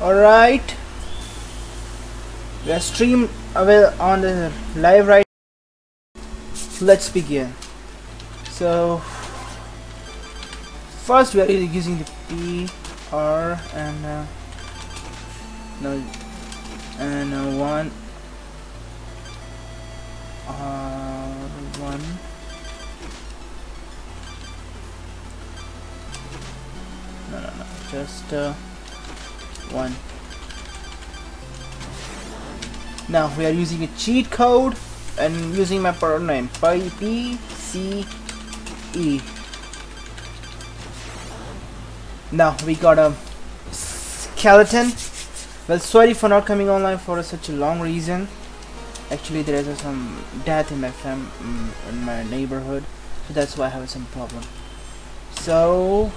Alright. We are stream avail on the live right. Let's begin. So first we are using the P R and uh, no and uh, one R one no no no just uh, one. Now we are using a cheat code and using my product name. P C E. Now we got a skeleton. Well sorry for not coming online for such a long reason. Actually there is some death in my fam mm, in my neighborhood so that's why I have some problem. So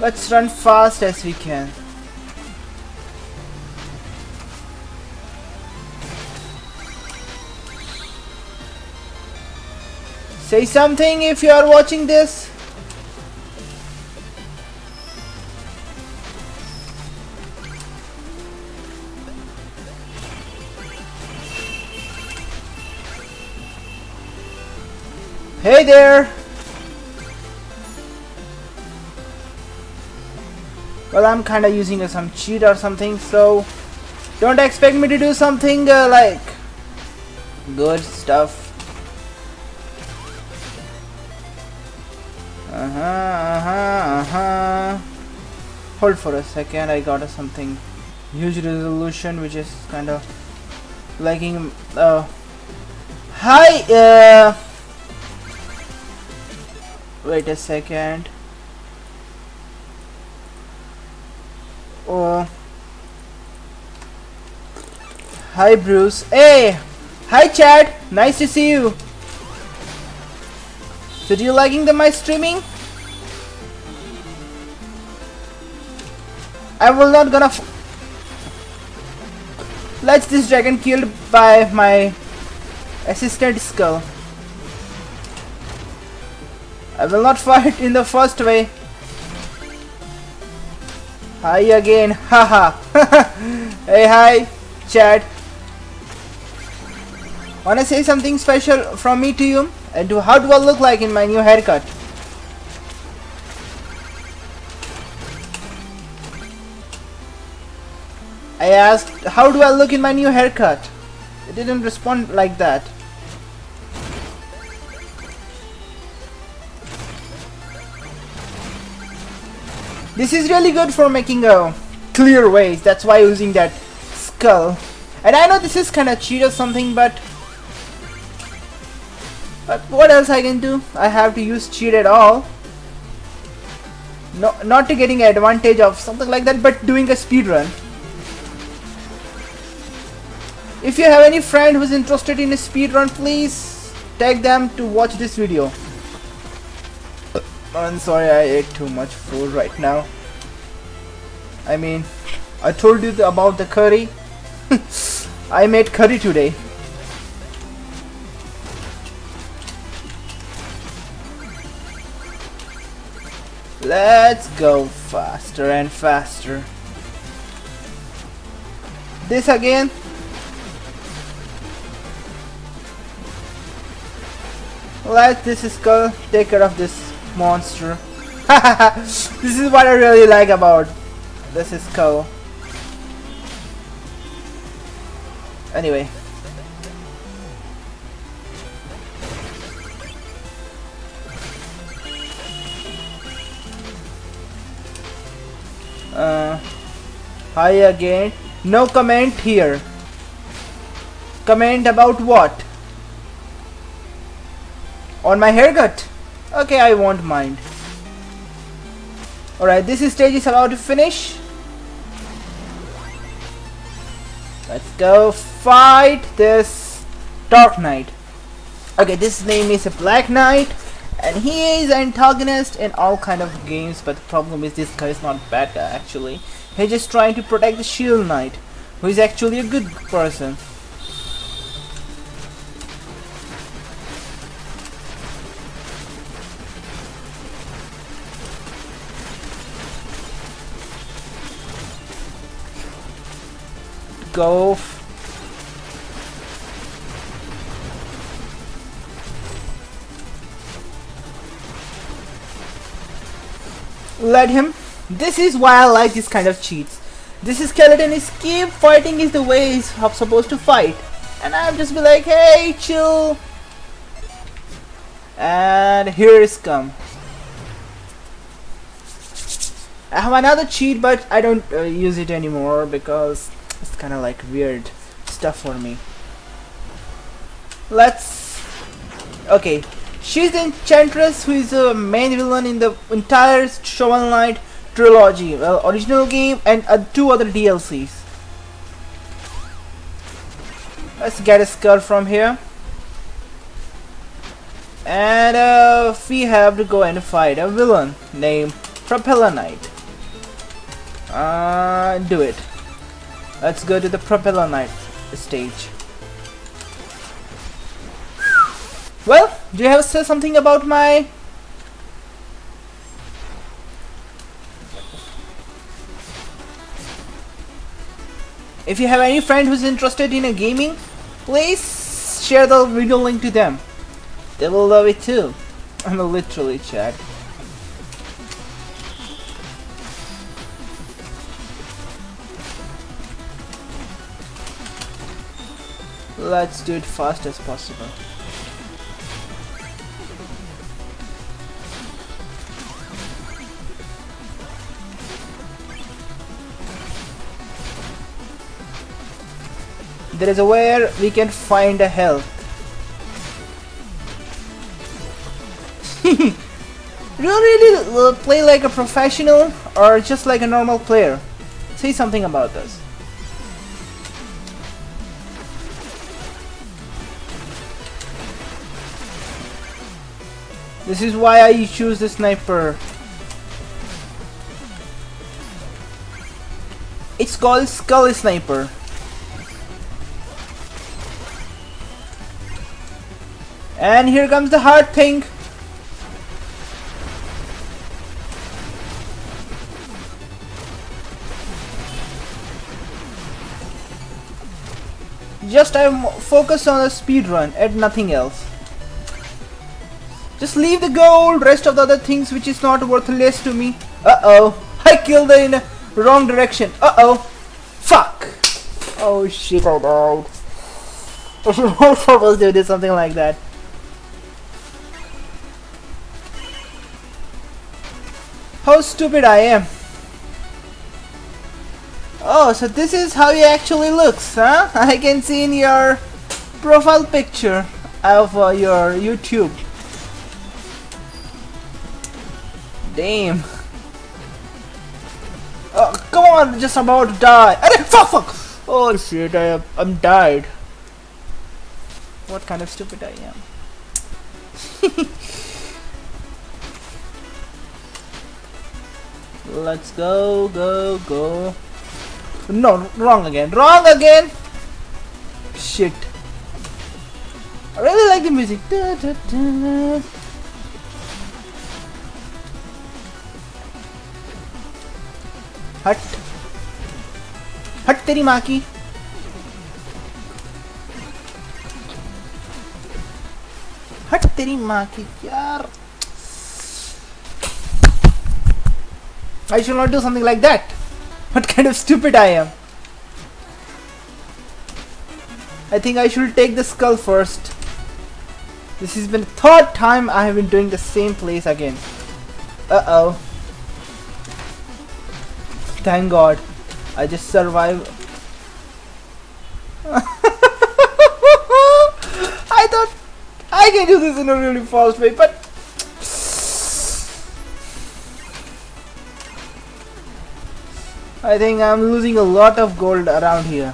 let's run fast as we can Say something if you are watching this. Hey there! Well, I'm kinda using uh, some cheat or something, so don't expect me to do something uh, like good stuff. Uh-huh, uh-huh, uh-huh. Hold for a second, I got something huge resolution which is kind of lagging. Uh, hi, uh, wait a second. Oh, hi Bruce. Hey, hi Chad. Nice to see you. So do you liking the my streaming? I will not gonna Let's this dragon killed by my assistant skull. I will not fight in the first way. Hi again, haha. hey hi, chat. Wanna say something special from me to you? And do, how do I look like in my new haircut? I asked, how do I look in my new haircut? It didn't respond like that. This is really good for making a clear ways. That's why using that skull. And I know this is kind of cheat or something, but but what else I can do? I have to use cheat at all. No, not to getting advantage of something like that, but doing a speed run. If you have any friend who's interested in a speed run, please tag them to watch this video. I'm sorry, I ate too much food right now. I mean, I told you about the curry. I made curry today. Let's go faster and faster. This again. Let this skull take care of this monster. this is what I really like about this is cool. Anyway. Uh, hi again. No comment here. Comment about what? On my haircut? Okay, I won't mind. Alright, this stage is about to finish. Let's go fight this Dark Knight. Okay, this name is a Black Knight and he is antagonist in all kind of games but the problem is this guy is not bad actually he's just trying to protect the shield knight who is actually a good person go. Let him. This is why I like this kind of cheats. This is skeleton is keep fighting is the way he's supposed to fight. And I'm just be like, hey, chill. And here is come. I have another cheat but I don't uh, use it anymore because it's kind of like weird stuff for me. Let's... Okay. She's the Enchantress who is the main villain in the entire Shovel Knight trilogy. Well, original game and uh, two other DLCs. Let's get a skull from here. And uh, we have to go and fight a villain named Propeller Knight. Uh, do it. Let's go to the Propeller Knight stage. Well, do you have to say something about my... If you have any friend who's interested in a gaming, please share the video link to them. They will love it too. I'm literally chat. Let's do it fast as possible. There is a where we can find a health. Do really play like a professional or just like a normal player? Say something about this. This is why I choose the sniper. It's called Skull Sniper. And here comes the hard thing. Just I'm focused on the speed run and nothing else. Just leave the gold, rest of the other things which is not worthless to me. Uh-oh. I killed in the wrong direction. Uh-oh. Fuck. Oh shit, I died. I should to do something like that. How stupid I am. Oh, so this is how he actually looks, huh? I can see in your profile picture of uh, your YouTube. Damn. Oh, come on, I'm just about to die. I Fuck, fuck. Oh shit, I, I'm died. What kind of stupid I am. Let's go, go, go. No, wrong again. Wrong again! Shit. I really like the music. Da, da, da. हट हट तेरी माँ की हट तेरी माँ की यार I should not do something like that. What kind of stupid I am? I think I should take the skull first. This has been third time I have been doing the same place again. Uh-oh. Thank God. I just survived. I thought I can do this in a really fast way, but I think I'm losing a lot of gold around here.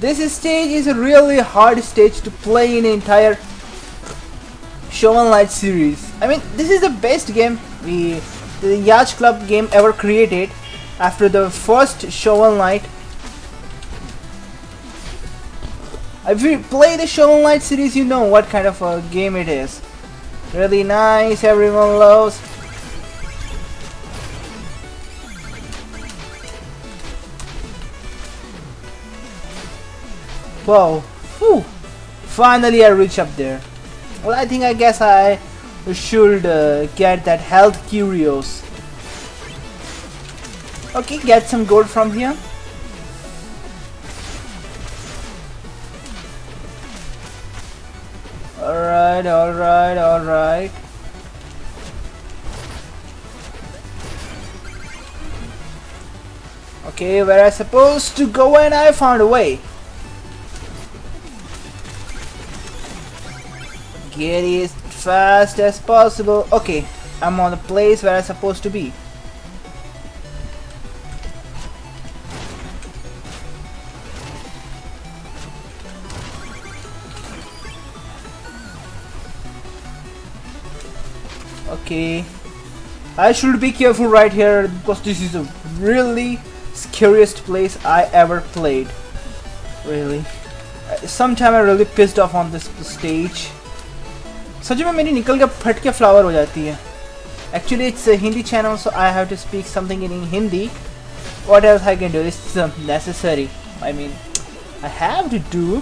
This stage is a really hard stage to play in entire Shovel Knight series. I mean, this is the best game we, the Yacht Club game ever created after the first Shovel Knight. If you play the Shovel Knight series, you know what kind of a game it is. Really nice, everyone loves. Whoa, Whew. finally I reach up there. Well, I think I guess I should uh, get that health curios. Okay, get some gold from here. Alright, alright, alright. Okay, where I supposed to go and I found a way. Get as fast as possible. Okay, I'm on the place where I'm supposed to be. Okay. I should be careful right here because this is a really scariest place I ever played. Really. Uh, sometime I really pissed off on this stage. सच में मेरी निकल के फट के flower हो जाती है actually it's Hindi channel so I have to speak something in Hindi what else I can do? This is um, necessary. I mean, I have to do.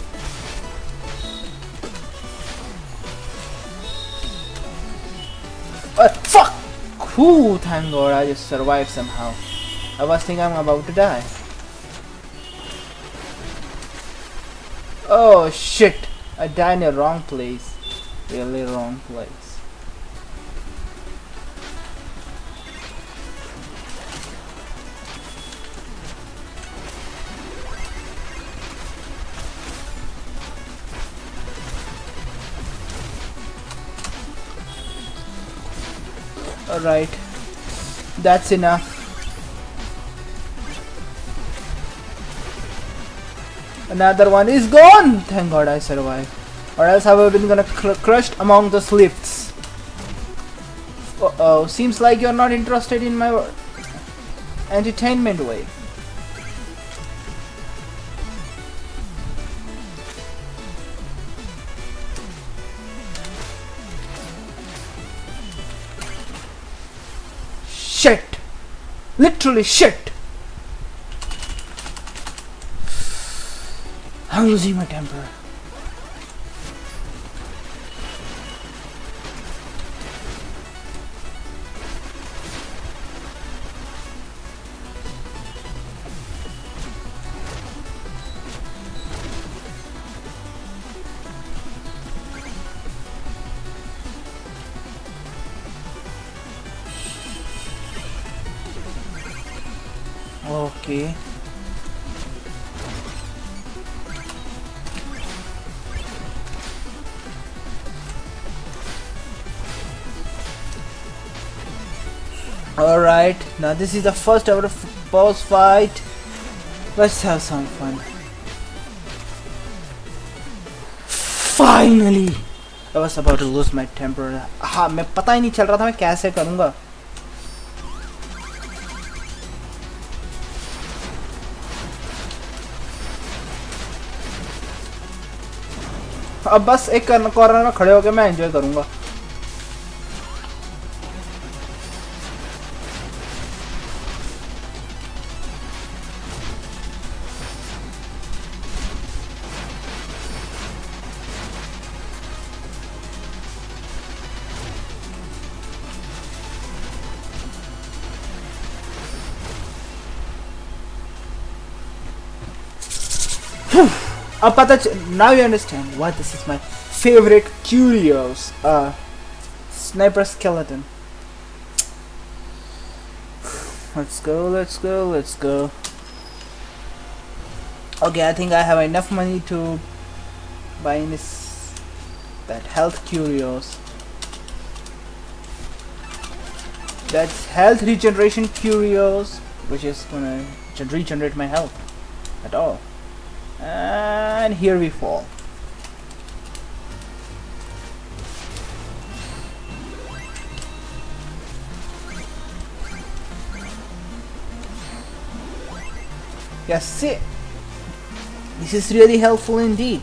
Uh, fuck! Whew, thank God I just survived somehow. I was thinking I'm about to die. Oh shit! I died in the wrong place. Really wrong place. Alright. That's enough. Another one is gone! Thank god I survived. Or else have I would have been gonna cr crushed among the lifts. Uh oh, seems like you're not interested in my entertainment way. Shit! Literally shit! I'm losing my temper. Now this is the first ever boss fight. Let's have some fun. Finally! I was about to lose my temper. हाँ मैं पता ही नहीं चल रहा था मैं कैसे करूँगा अब बस एक कॉर्नर में खड़े होकर मैं एंजॉय करूँगा अब पता now you understand why this is my favorite curios uh sniper skeleton let's go let's go let's go okay I think I have enough money to buy this that health curios that's health regeneration curios which is gonna regenerate my health at all and here we fall. Yes see? This is really helpful indeed.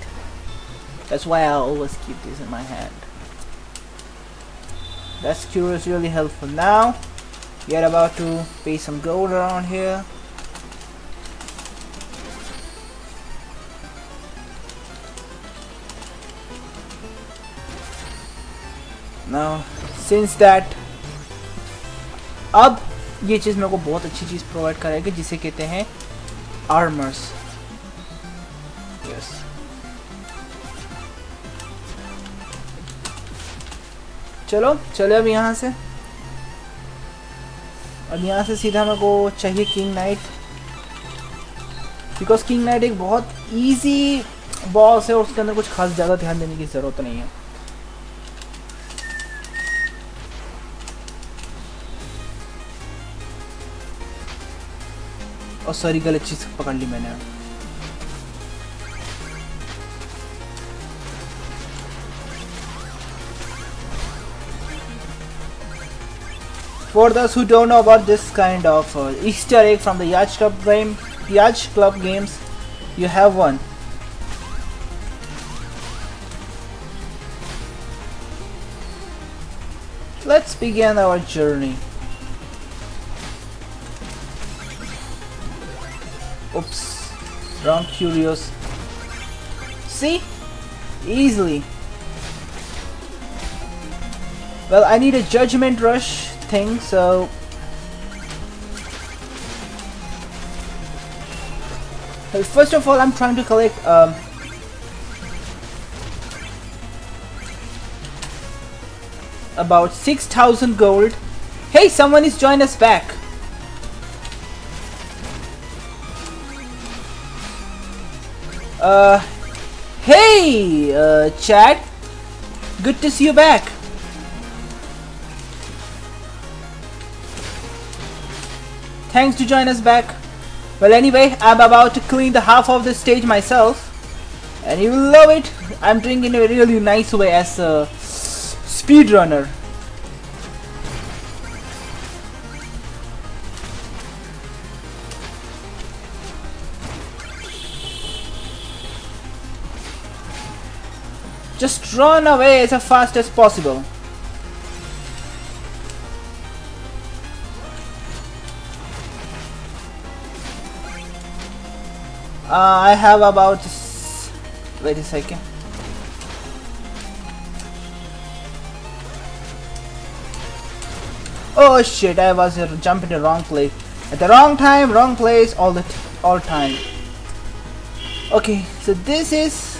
That's why I always keep this in my hand. That that's is really helpful. Now we are about to pay some gold around here now, since that, अब ये चीज़ मेरे को बहुत अच्छी चीज़ provide करेगी, जिसे कहते हैं आर्मर्स यस चलो, चले अब यहाँ से। अब यहाँ से सीधा मेरे को चाहिए king knight because king knight एक बहुत इजी बॉस है और उसके अंदर कुछ खास ज़्यादा ध्यान देने की ज़रूरत नहीं है। और सॉरी गलत चीज़ पकड़ ली मैंने For those who don't know about this kind of uh, Easter egg from the Yacht Club game, Yacht Club games, you have one. Let's begin our journey. Wrong curious. See? Easily. Well, I need a judgment rush thing, so... First of all, I'm trying to collect um, about 6,000 gold. Hey, someone is joined us back. Uh, hey, uh, Chad. Good to see you back. Thanks to join us back. Well, anyway, I'm about to clean the half of the stage myself. And you will love it. I'm doing in a really nice way as a speedrunner. Run away as fast as possible. Uh, I have about... Wait a second. Oh shit, I was uh, jumping the wrong place. At the wrong time, wrong place, all the all time. Okay, so this is...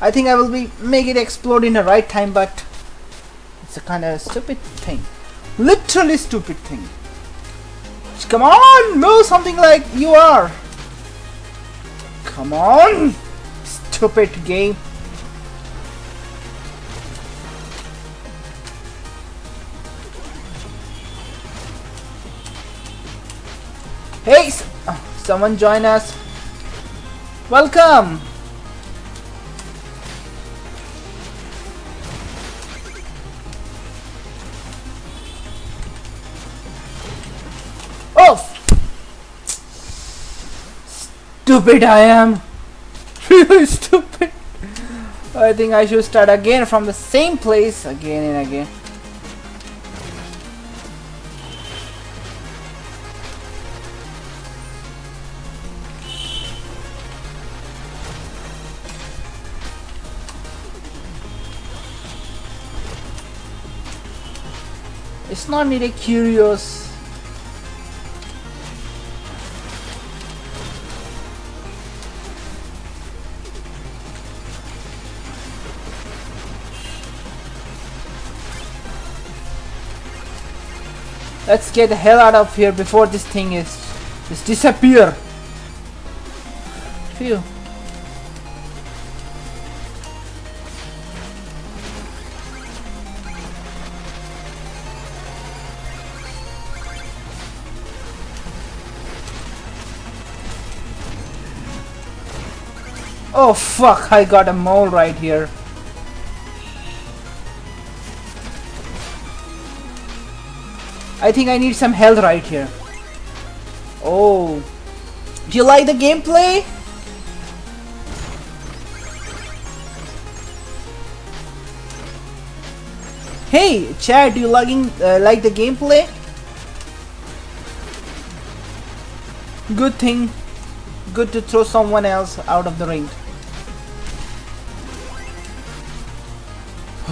I think I will be make it explode in the right time, but it's a kind of stupid thing. Literally stupid thing. Come on, move something like you are. Come on, stupid game. Hey, someone join us. Welcome. Stupid I am. Really stupid. I think I should start again from the same place again and again. It's not really curious. Let's get the hell out of here before this thing is just disappear. Phew. Oh fuck, I got a mole right here. I think I need some health right here. Oh. Do you like the gameplay? Hey, Chad, do you liking, uh, like the gameplay? Good thing. Good to throw someone else out of the ring.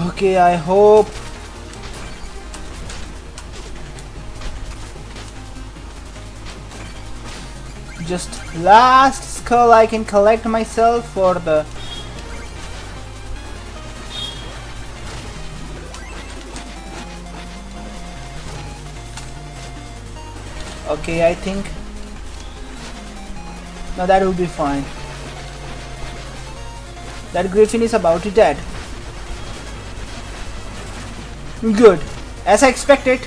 Okay, I hope. Just last skull I can collect myself for the Okay, I think now that will be fine. That griffin is about to dead. Good. As I expected.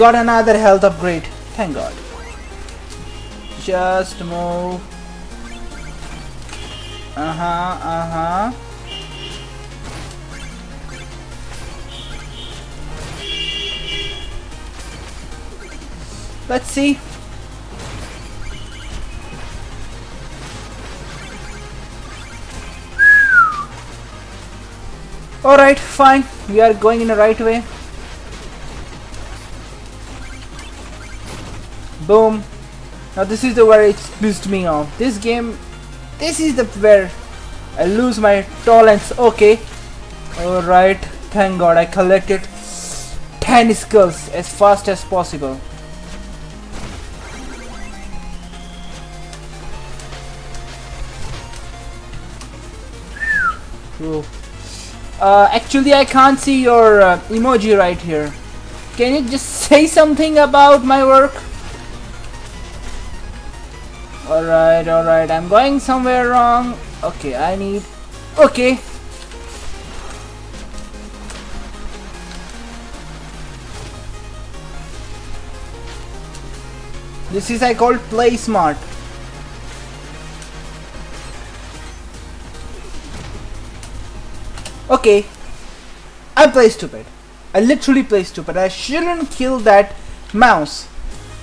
Got another health upgrade. Thank god. Just move. Uh-huh, uh-huh. Let's see. Alright, fine. We are going in the right way. Boom. Now this is the where it pissed me off. This game, this is the where I lose my tolerance. Okay. Alright. Thank god I collected 10 skulls as fast as possible. Uh, actually, I can't see your uh, emoji right here. Can you just say something about my work? Alright, alright, I'm going somewhere wrong. Okay, I need... Okay. This is I call play smart. Okay, I play stupid. I literally play stupid. I shouldn't kill that mouse,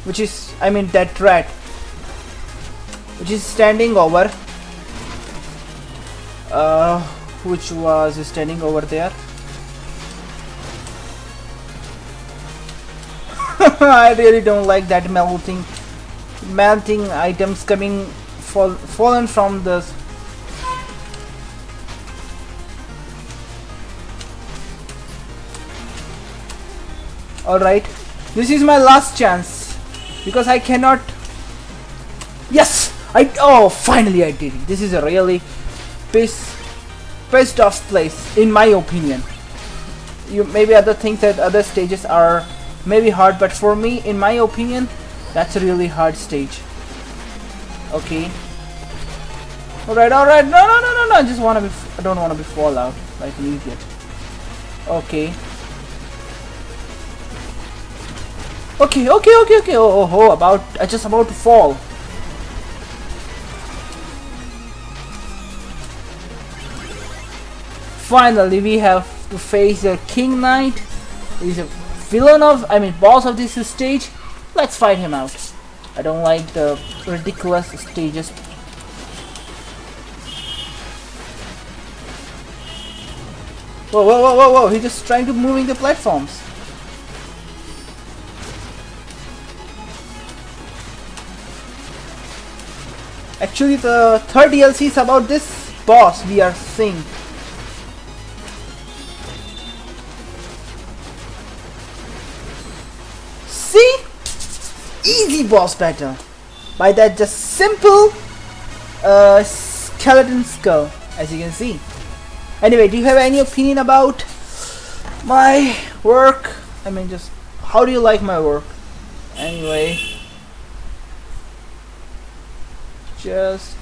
which is, I mean, that rat, which is standing over. Uh, which was standing over there. I really don't like that melting, melting items coming fall, fallen from the Alright. This is my last chance. Because I cannot... Yes! I... Oh, finally I did it. This is a really best, best of place, in my opinion. You Maybe other things that other stages are maybe hard, but for me, in my opinion, that's a really hard stage. Okay. Alright, alright. No, no, no, no, no. I just want to be... I don't want to be fall out like an idiot. Okay. Okay, okay, okay, okay. Oh, oh, oh, about I just about to fall. Finally, we have to face the King Knight. He's a villain of, I mean, boss of this stage. Let's fight him out. I don't like the ridiculous stages. Whoa, whoa, whoa, whoa, whoa! He's just trying to moving the platforms. Actually, the third DLC is about this boss we are seeing. See? Easy boss battle. By that just simple uh, skeleton skull, as you can see. Anyway, do you have any opinion about my work? I mean, just how do you like my work? Anyway. just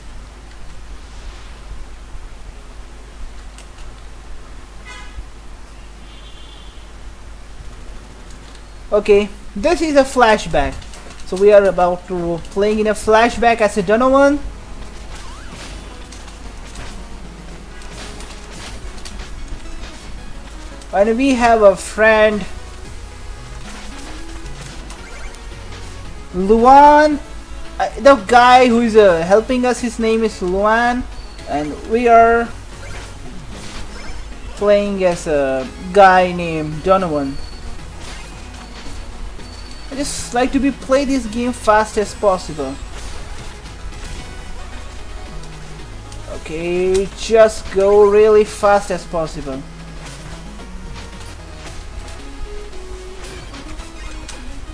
okay this is a flashback. So we are about to playing in a flashback as a Donovan. And we have a friend Luan. Uh, the guy who is uh, helping us, his name is Luan, and we are playing as a guy named Donovan. I just like to be play this game fast as possible. Okay, just go really fast as possible.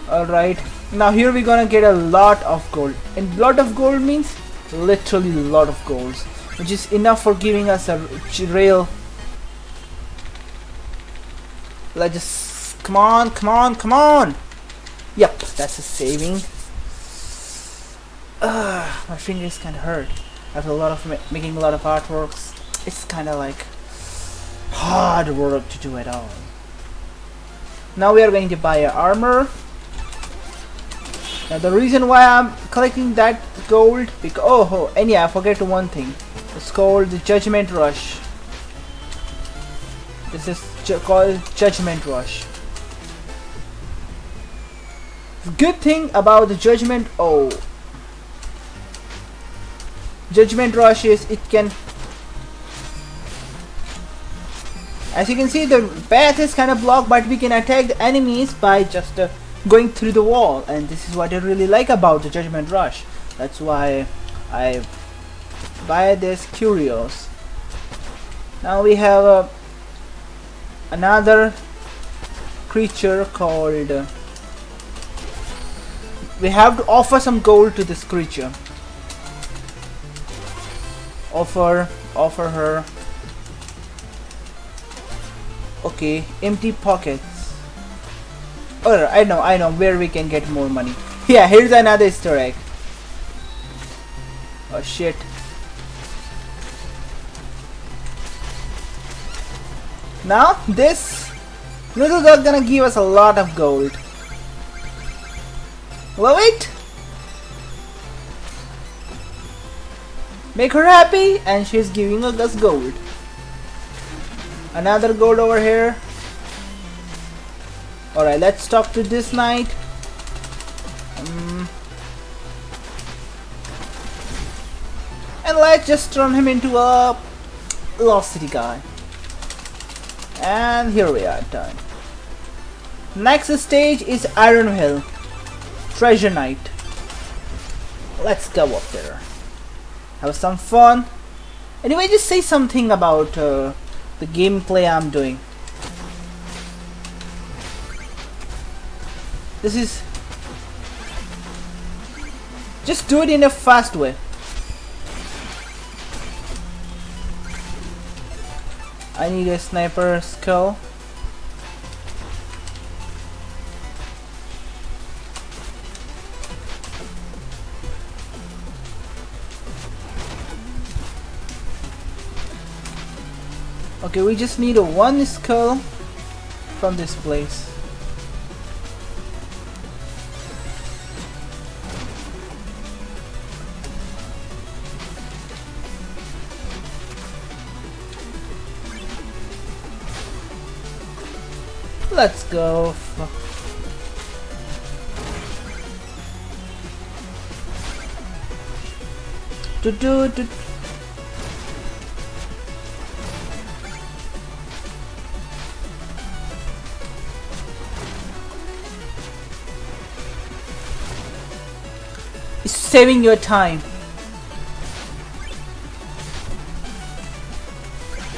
Alright, now here we're gonna get a lot of gold. And lot of gold means literally a lot of golds. Which is enough for giving us a real... Let's just... Come on, come on, come on! Yep, that's a saving. Ugh, my fingers kinda hurt. After a lot of ma making a lot of artworks, it's kinda like hard work to do it all. Now we are going to buy armor. Now the reason why I'm collecting that gold because oh, oh and yeah I forget one thing. It's called the Judgment Rush. This is ju called Judgment Rush. Good thing about the Judgment oh Judgment Rush is it can as you can see the path is kind of blocked but we can attack the enemies by just uh, going through the wall and this is what I really like about the Judgment Rush. That's why I buy this curios. Now we have uh, another creature called uh, we have to offer some gold to this creature offer offer her okay empty pockets Oh, I know, I know where we can get more money. Yeah, here's another Easter egg. Oh shit. Now this little dog gonna give us a lot of gold. Love it. Make her happy and she's giving us gold. Another gold over here. Alright, let's talk to this knight. Um, and let's just turn him into a Lost City guy. And here we are done. Next stage is Iron Whale. Treasure Knight. Let's go up there. Have some fun. Anyway, just say something about uh, the gameplay I'm doing. This is... Just do it in a fast way. I need a sniper skull. Okay, we just need a one skull from this place. Let's go. Do do do. Saving your time.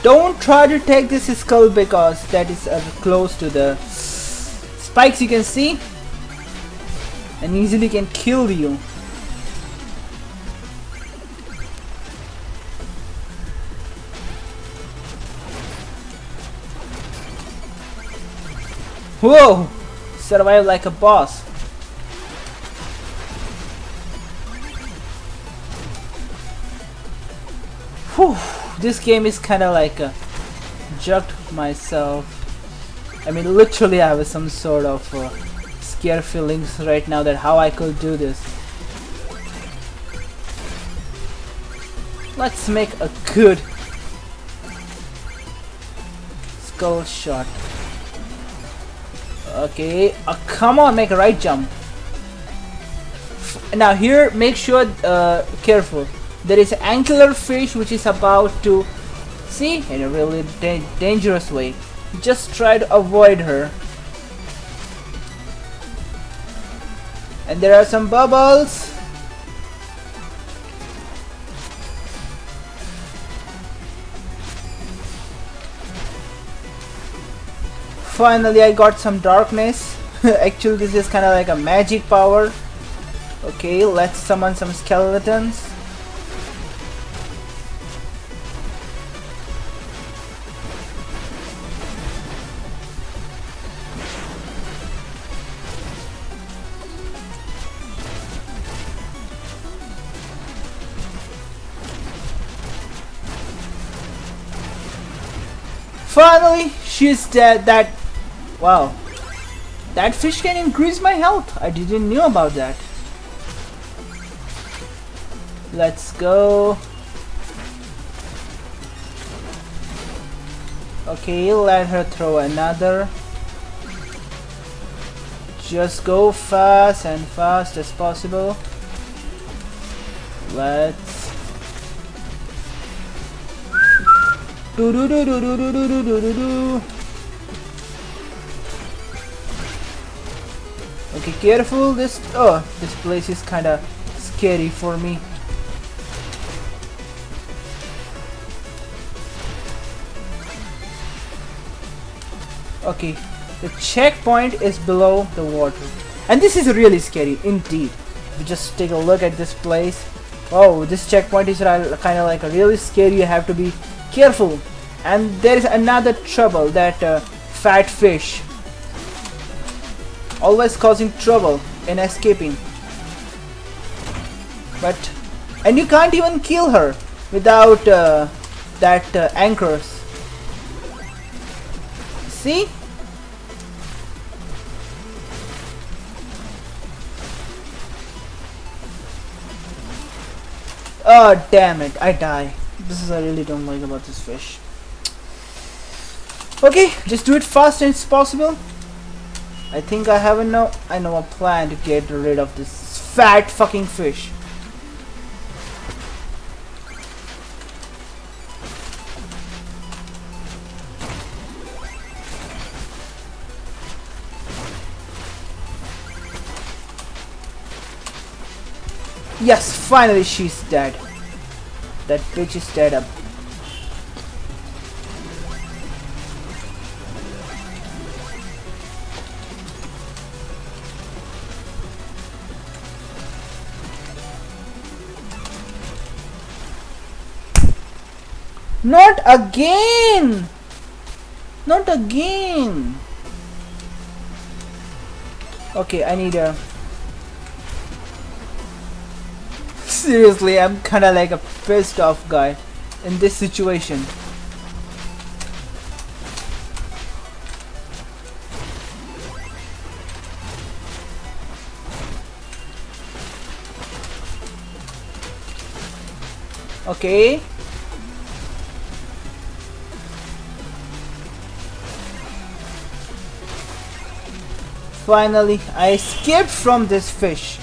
Don't try to take this skull because that is uh, close to the spikes you can see and easily can kill you. Whoa! Survive like a boss. This game is kind of like a jerked myself. I mean, literally, I have some sort of uh, scare feelings right now that how I could do this. Let's make a good skull shot. Okay, uh, come on, make a right jump. Now here, make sure, uh, careful there is angler fish which is about to see in a really da dangerous way just try to avoid her And there are some bubbles. Finally I got some darkness. Actually this is kind of like a magic power. Okay, let's summon some skeletons. She's uh, dead. That, wow, that fish can increase my health. I didn't know about that. Let's go. Okay, let her throw another. Just go fast and fast as possible. Let's Do do do do do do do do do do do. Okay, careful. This oh, this place is kind of scary for me. Okay, the checkpoint is below the water, and this is really scary indeed. You just take a look at this place, oh, this checkpoint is kind of like a really scary. You have to be careful. And there is another trouble that uh, fat fish. Always causing trouble in escaping. But and you can't even kill her without uh, that uh, anchors. See? Oh damn it. I die this is I really don't like about this fish. Okay, just do it fast as possible. I think I have a no I know a plan to get rid of this fat fucking fish. Yes, finally she's dead. That bitch is dead up. Not again! Not again! Okay, I need a Seriously, I'm kinda like a pissed off guy in this situation. Okay. Finally, I escaped from this fish.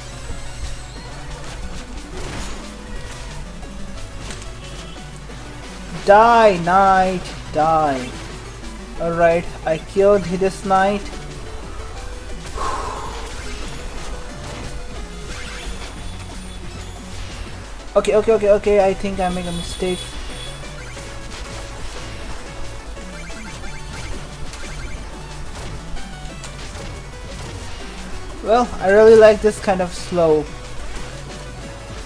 Die, knight, die. Alright, I killed this knight. Okay, okay, okay, okay, I think I make a mistake. Well, I really like this kind of slow.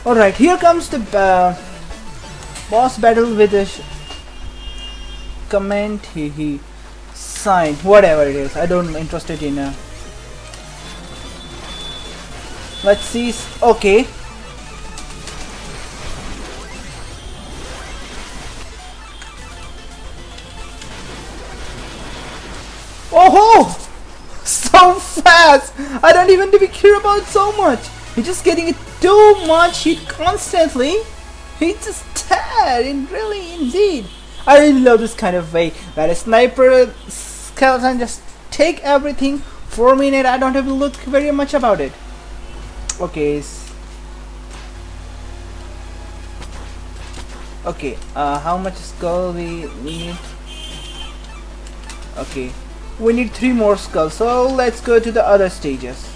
Alright, here comes the uh, boss battle with the comment he he sign whatever it is. I don't interested in uh, let's see okay. Oh ho! So fast! I don't even care about so much. He's just getting it too much. Hit constantly he's just dead in really indeed I love this kind of way where a sniper skeleton just take everything for a minute I don't have to look very much about it okay okay uh, how much skull we need okay we need three more skulls so let's go to the other stages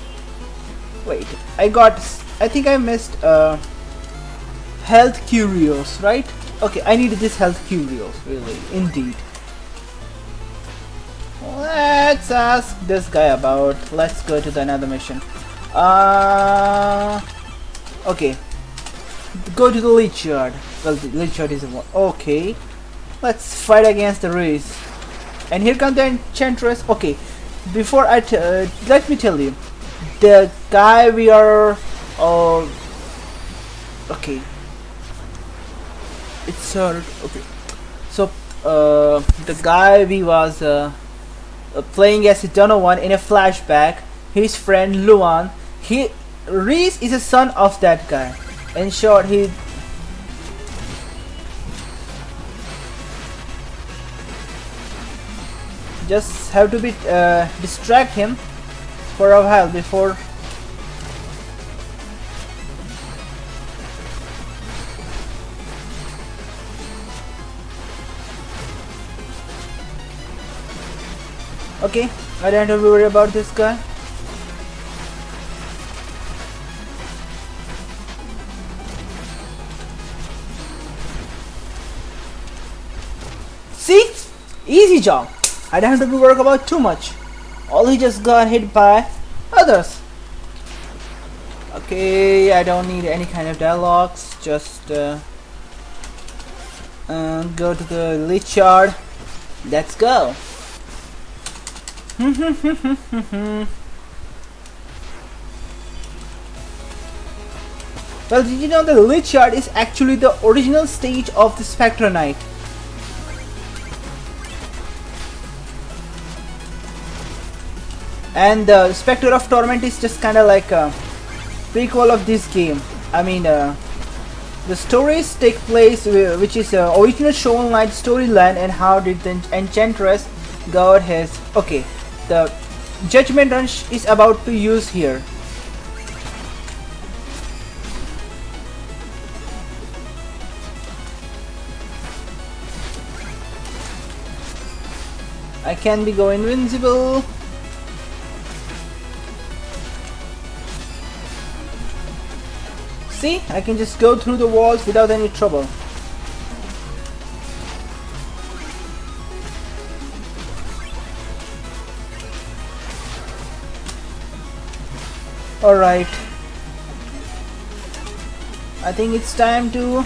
Wait, I got. I think I missed uh, health curios, right? Okay, I needed this health curios, really, indeed. Let's ask this guy about. Let's go to the another mission. Uh, okay. Go to the Lich Yard. Well, the Lich Yard is one. Okay. Let's fight against the Reize. And here comes the Enchantress. Okay. Before I uh, let me tell you, the guy we are. Uh, okay. It's uh, okay. So uh, the guy we was uh, uh, playing as Donovan in a flashback. His friend Luan. He Reize is a son of that guy. In short, he just have to be uh, distract him for a while before okay I don't have to worry about this guy see easy job I don't have to worry about too much. All he just got hit by others. Okay, I don't need any kind of dialogues. Just uh, uh, go to the Yard. Let's go. Well, did you know the Lich Yard is actually the original stage of the Specter Knight? and the Specter of Torment is just kind of like a prequel of this game. I mean, uh, the stories take place which is uh, original Shovel Knight storyline and how did the Enchantress got his... Okay, the Judgment Rush is about to use here. I can be go invincible. See, I can just go through the walls without any trouble. Alright. I think it's time to...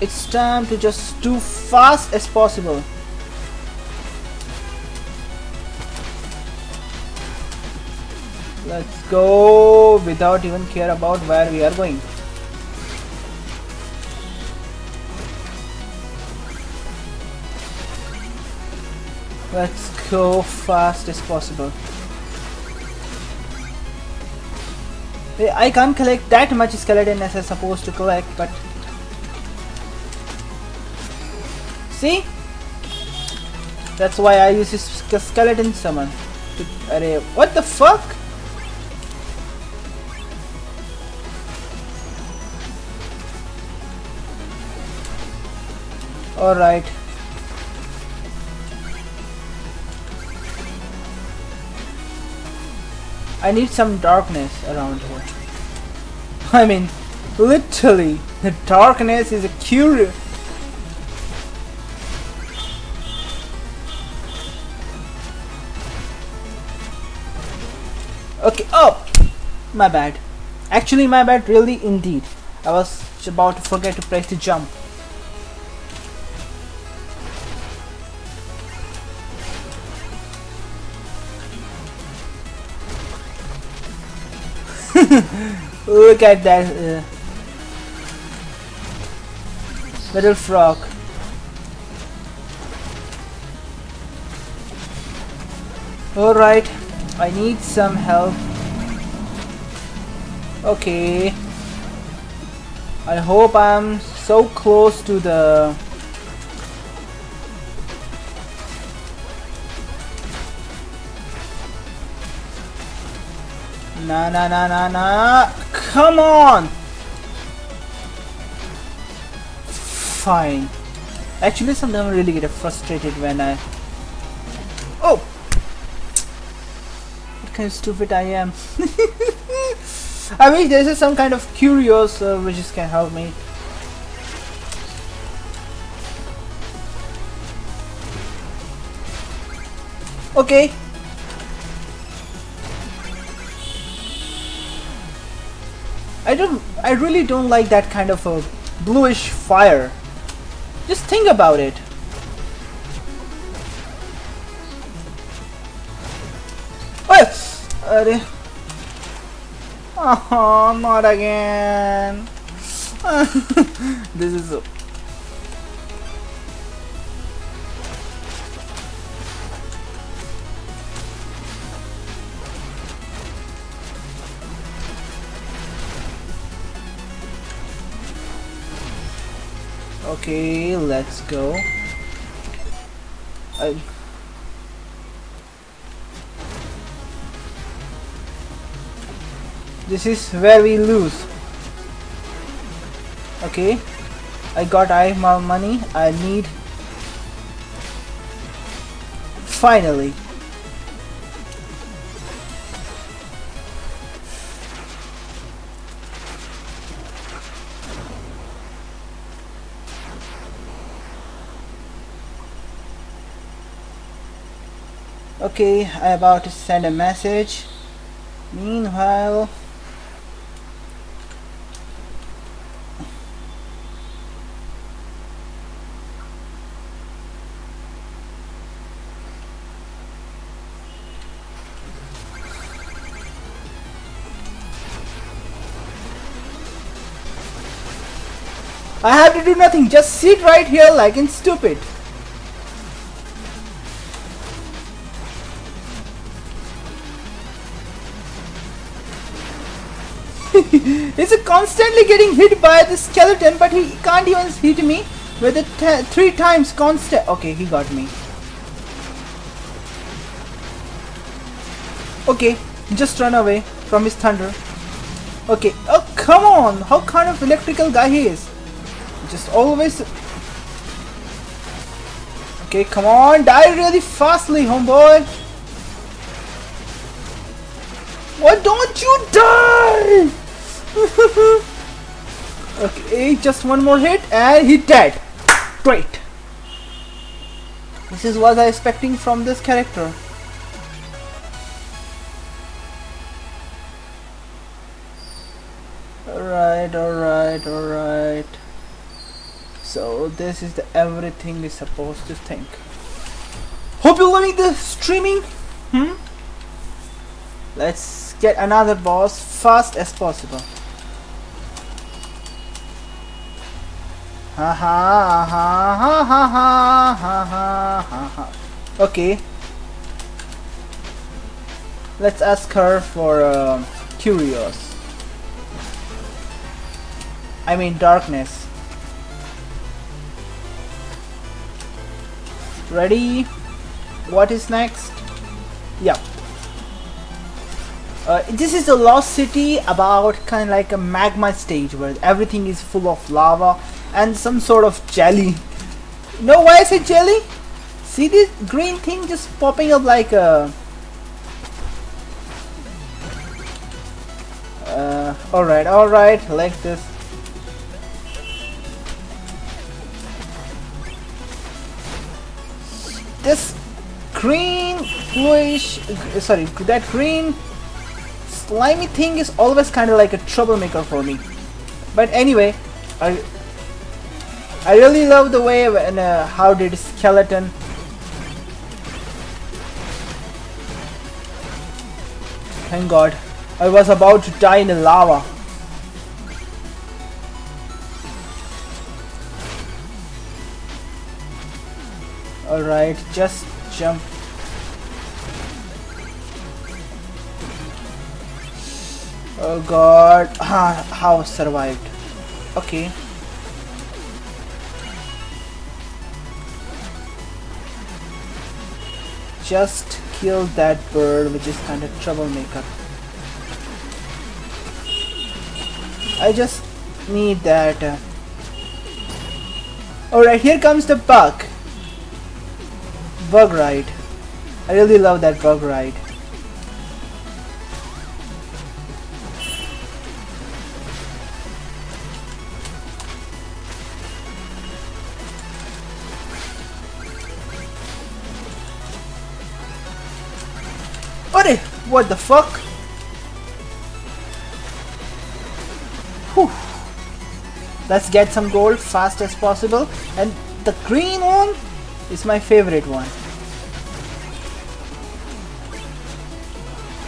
It's time to just do fast as possible. Let's go without even care about where we are going. Let's go fast as possible. I can't collect that much skeleton as I'm supposed to collect, but... See? That's why I use this skeleton summon. Array. What the fuck? Alright. I need some darkness around here. I mean, literally, the darkness is a curious. Okay, oh! My bad. Actually, my bad, really, indeed. I was about to forget to press the jump. Look at that uh, little frog. Alright, I need some help. Okay. I hope I'm so close to the Nah, nah, nah, nah, nah. Come on! Fine. Actually, sometimes I really get frustrated when I... Oh! what kind of stupid I am. I wish this is some kind of curious uh, which is can help me. Okay. I don't I really don't like that kind of a bluish fire. Just think about it. What? Are Oh, not again. this is Okay, let's go. I this is where we lose. Okay, I got I more money. I need finally. Okay, I'm about to send a message. Meanwhile, I have to do nothing, just sit right here like in stupid. Constantly getting hit by the skeleton, but he can't even hit me with it three times constant. Okay, he got me. Okay, just run away from his thunder. Okay, oh come on, how kind of electrical guy he is. Just always... Okay, come on, die really fastly, homeboy. Why don't you die? okay, just one more hit and he dead. Great. This is what I expecting from this character. Alright, alright, alright. So this is the everything is supposed to think. Hope you're loving the streaming. Hmm? Let's get another boss fast as possible. Ha ha ha ha ha ha ha ha ha. Okay. Let's ask her for um, uh, curious. I mean darkness. Ready? What is next? Yeah. Uh, this is a lost city about kind of like a magma stage where everything is full of lava and some sort of jelly. Know why I say jelly? See this green thing just popping up like a... Uh, alright, alright, like this. This green bluish, sorry, that green slimy thing is always kind of like a troublemaker for me. But anyway, I I really love the way and uh, how did skeleton Thank god. I was about to die in the lava. Alright, just jump. Oh god. how survived. Okay. Just kill that bird which is kind of troublemaker. I just need that. Uh... Alright, here comes the bug. Bug ride. I really love that bug ride. What? The fuck? Whew. Let's get some gold fast as possible. And the green one is my favorite one.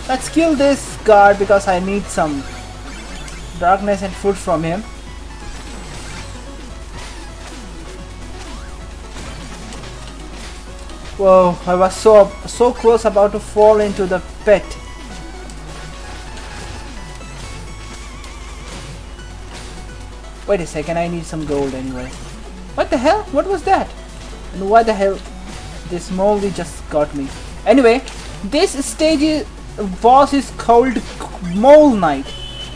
Let's kill this guard because I need some darkness and food from him. Whoa, I was so so close about to fall into the pit. Wait a second, I need some gold anyway. What the hell? What was that? And why the hell this moldy just got me? Anyway, this stage is, boss is called Mole Knight.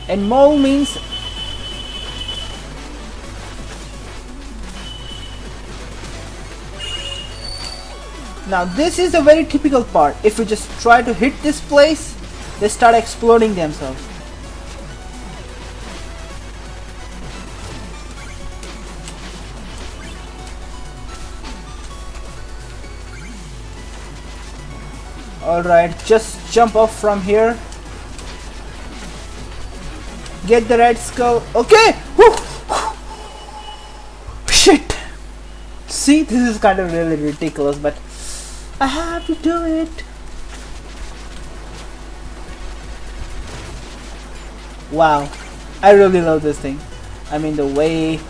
And mole means Now this is a very typical part. If you just try to hit this place, they start exploding themselves. Alright, just jump off from here. Get the red skull. Okay! Woo! Shit! See, this is kind of really ridiculous, but I have to do it. Wow, I really love this thing. I mean the way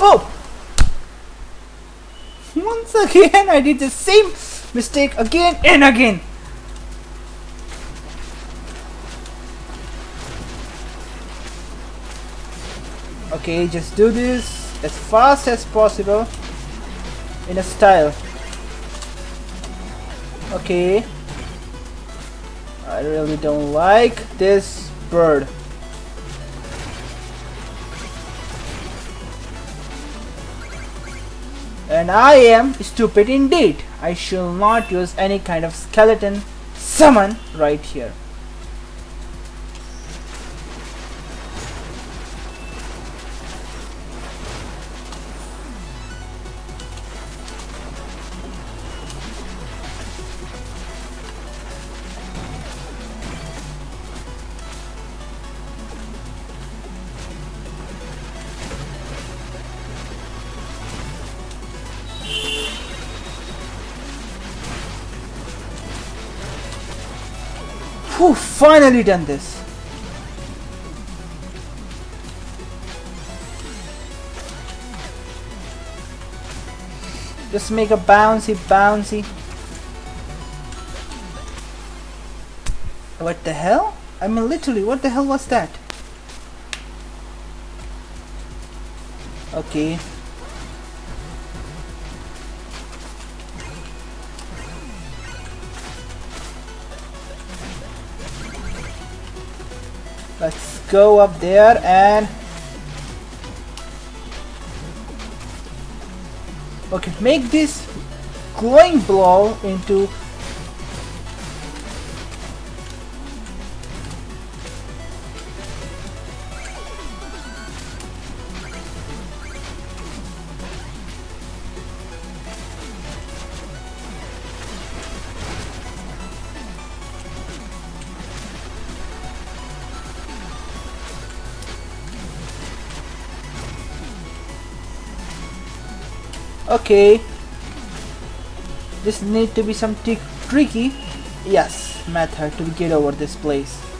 Oh! Once again I did the same mistake again and again. Okay, just do this as fast as possible in a style. Okay. I really don't like this bird. And I am stupid indeed. I shall not use any kind of skeleton summon right here Whew, finally done this. Just make a bouncy, bouncy. What the hell? I mean literally, what the hell was that? Okay. Go up there and okay make this glowing blow into Okay. This need to be some tricky, yes, method to get over this place.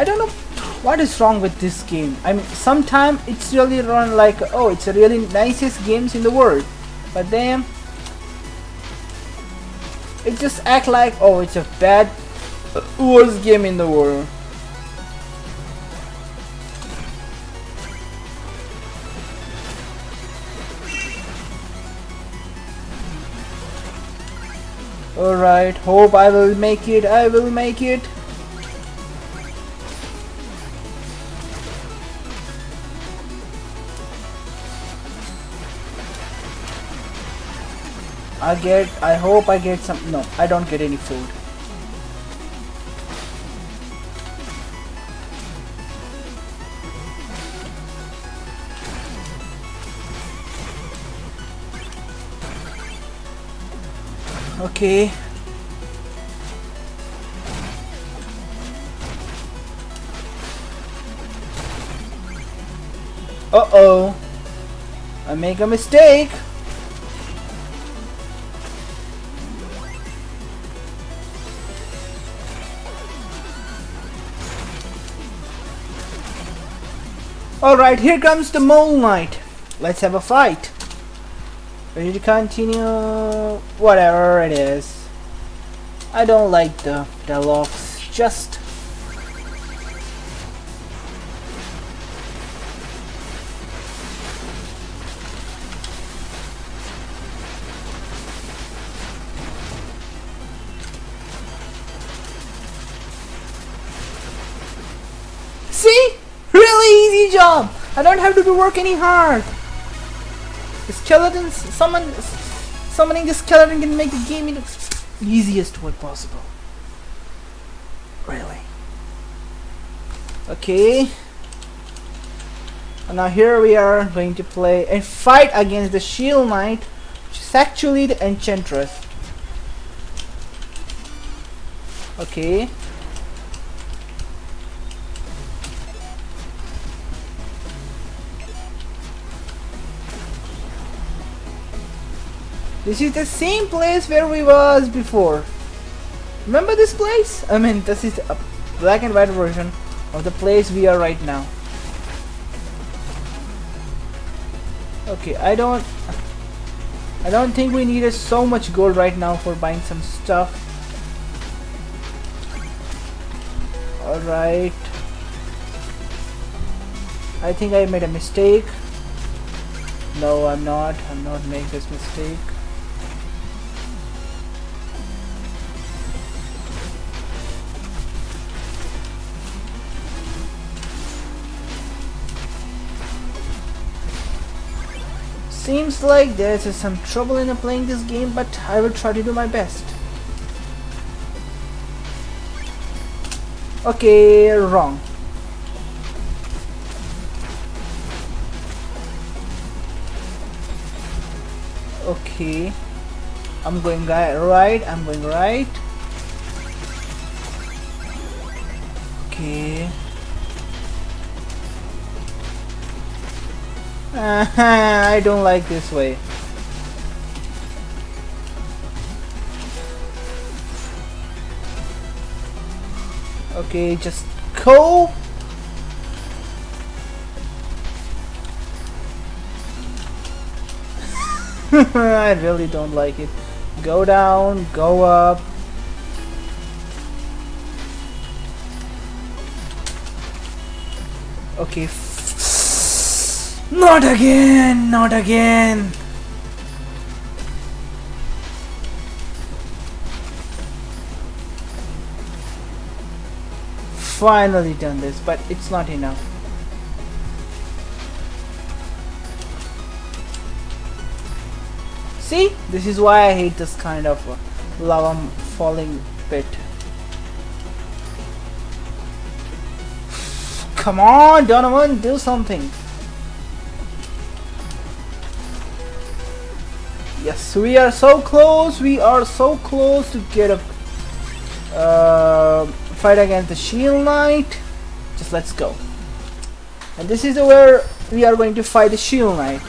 I don't know what is wrong with this game. I mean, sometimes it's really run like, oh, it's a really nicest games in the world, but then it just act like, oh, it's a bad, worst game in the world. Alright, hope I will make it, I will make it. I get, I hope I get some, no, I don't get any food. Okay. Uh-oh. I make a mistake. Alright, here comes the Mole Knight. Let's have a fight. Ready to continue? Whatever it is. I don't like the dialogues. Just job. I don't have to do work any hard. The skeletons, summon, summoning the skeleton can make the game in the easiest way possible. Really. Okay. And now here we are going to play a fight against the Shield Knight, which is actually the Enchantress. Okay. This is the same place where we was before. Remember this place? I mean, this is a black and white version of the place we are right now. Okay, I don't... I don't think we needed so much gold right now for buying some stuff. Alright. I think I made a mistake. No, I'm not. I'm not making this mistake. Seems like there's some trouble in playing this game, but I will try to do my best. Okay, wrong. Okay. I'm going right, I'm going right. Okay. I don't like this way. Okay, just go. I really don't like it. Go down, go up. Okay, not again! Not again! Finally done this, but it's not enough. See? This is why I hate this kind of uh, lava falling pit. Come on, Donovan, do something. Yes, we are so close. We are so close to get a uh, fight against the Shield Knight. Just let's go. And this is where we are going to fight the Shield Knight.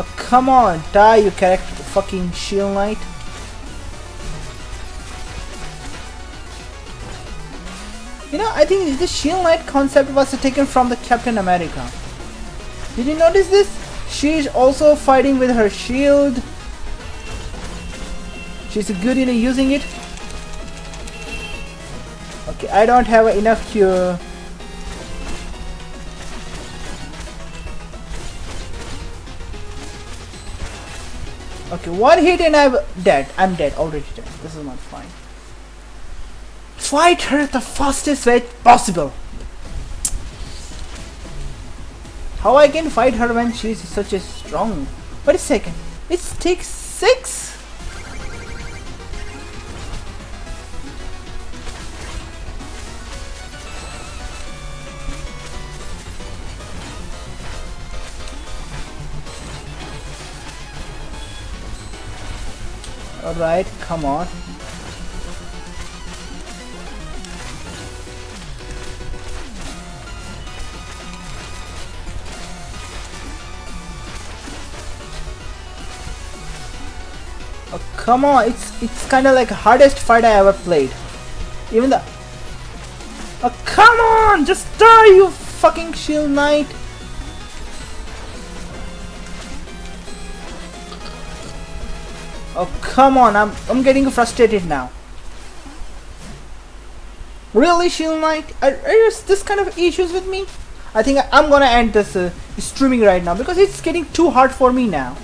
Oh, come on, die, you character, fucking Shield Knight. You know, I think this Shield Knight concept was taken from the Captain America. Did you notice this? She is also fighting with her shield. She's good in using it. Okay, I don't have enough cure. Okay, one hit and I'm dead. I'm dead. Already dead. This is not fine. Fight her the fastest way possible. How I can fight her when she is such a strong? Wait a second. It takes six. Alright, come on. Oh, come on, it's it's kind of like hardest fight I ever played. Even the... Oh, come on! Just die, you fucking shield knight! Oh, come on, I'm, I'm getting frustrated now. Really, Shield Knight? Are, are you this kind of issues with me? I think I, am gonna end this uh, streaming right now because it's getting too hard for me now.